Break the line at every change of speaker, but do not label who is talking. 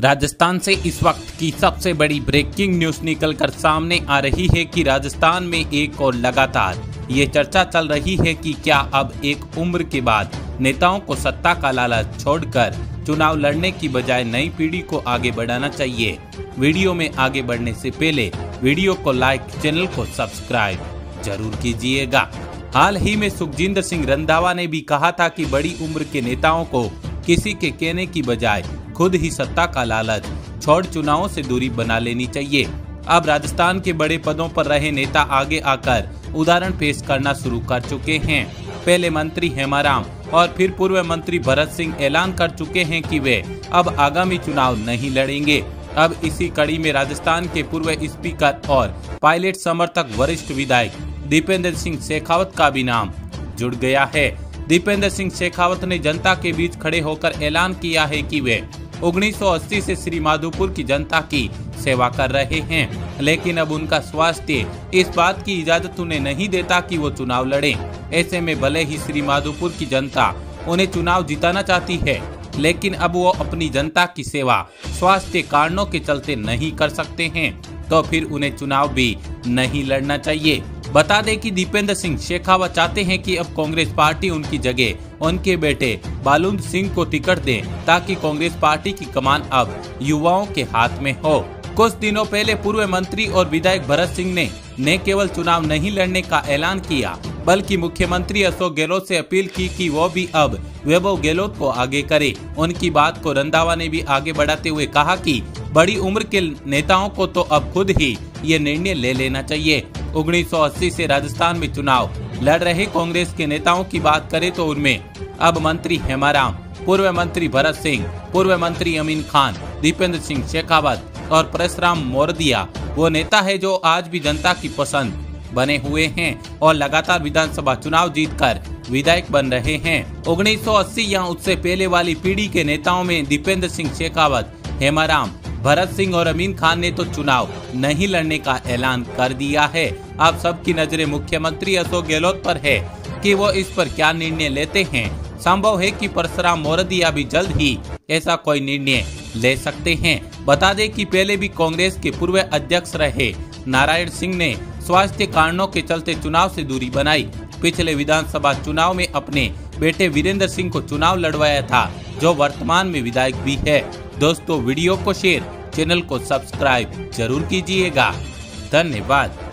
राजस्थान से इस वक्त की सबसे बड़ी ब्रेकिंग न्यूज़ निकलकर सामने आ रही है कि राजस्थान में एक और लगातार ये चर्चा चल रही है कि क्या अब एक उम्र के बाद नेताओं को सत्ता का लालच छोड़कर चुनाव लड़ने की बजाय नई पीढ़ी को आगे बढ़ाना चाहिए। वीडियो में आगे बढ़ने से पहले वीडियो को लाइक चैनल को सब्सक्राइब ज़रूर कीजिएगा। हाल ही में सुखजिंदर सिंह रंधावा ने भी कहा था कि बड़ी उम्र के नेताओं को किसी के कहने की बजाय खुद ही सत्ता का लालच, छोड़ चुनावों से दूरी बना लेनी चाहिए। अब राजस्थान के बड़े पदों पर रहे नेता आगे आकर उदाहरण पेश करना शुरू कर चुके हैं। पहले मंत्री हेमाराम और फिर पूर्व मंत्री भरत सिंह ऐलान कर चुके हैं कि वे अब आगामी चुनाव नहीं लड़ेंगे। अब इसी कड़ी में राजस्थान के पूर्व स्पीकर और पायलट समर्थक वरिष्ठ विधायक दीपेंद्र सिंह शेखावत का भी नाम जुड़ गया है। दीपेंद्र सिंह शेखावत ने जनता के बीच खड़े होकर ऐलान किया है कि वे 1980 से श्री माधोपुर की जनता की सेवा कर रहे हैं। लेकिन अब उनका स्वास्थ्य इस बात की इजाज़त उन्हें नहीं देता कि वो चुनाव लड़े। ऐसे में भले ही श्री माधोपुर की जनता उन्हें चुनाव जिताना चाहती है, लेकिन अब वो अपनी जनता की सेवा स्वास्थ्य कारणों के चलते नहीं कर सकते हैं। तो फिर उन्हें चुनाव भी नहीं लड़ना चाहिए। बता दें कि दीपेंद्र सिंह शेखावत चाहते हैं कि अब कांग्रेस पार्टी उनकी जगह, उनके बेटे बालुंद सिंह को टिकट दे, ताकि कांग्रेस पार्टी की कमान अब युवाओं के हाथ में हो। कुछ दिनों पहले पूर्व मंत्री और विधायक भरत सिंह ने, न केवल चुनाव नहीं लड़ने का ऐलान किया, बल्कि मुख्यमंत्री अशोक गहलोत से अपील की कि वो भी अब वैभव गहलोत को आगे करे। उनकी बात को रंधावा ने भी आगे बढ़ाते हुए कहा कि बड़ी उम्र के नेताओं को तो अब खुद ही ये निर्णय ले लेना चाहिए। 1980 से राजस्थान में चुनाव। लड़ रहे कांग्रेस के नेताओं की बात करें तो उनमें अब मंत्री हेमाराम, पूर्व मंत्री भरत सिंह, पूर्व मंत्री अमीन खान, दीपेंद्र सिंह शेखावत और परशुराम मोरदिया, वो नेता है जो आज भी जनता की पसंद बने हुए हैं और लगातार विधानसभा चुनाव जीतकर विधायक बन रहे हैं। 1980 या उससे पहले वाली पीढ़ी के नेताओं में दीपेंद्र सिंह शेखावत, हेमाराम भरत सिंह और अमीन खान ने तो चुनाव नहीं लड़ने का ऐलान कर दिया है। अब सबकी नज़रें मुख्यमंत्री अशोक गहलोत पर है कि वो इस पर क्या निर्णय लेते हैं। संभव है कि परशुराम मोरदिया भी जल्द ही ऐसा कोई निर्णय ले सकते हैं। बता दें कि पहले भी कांग्रेस के पूर्व अध्यक्ष रहे। नारायण सिंह ने स्वास्थ्य कारणों के चलते चुनाव से दूरी बनाई। पिछले विधानसभा चुनाव में अपने बेटे वीरेंद्र सिंह को चुनाव लड़वाया था। जो वर्तमान में विधायक भी है। दोस्तों, वीडियो को शेयर, चैनल को सब्सक्राइब ज़रूर कीजिएगा। धन्यवाद।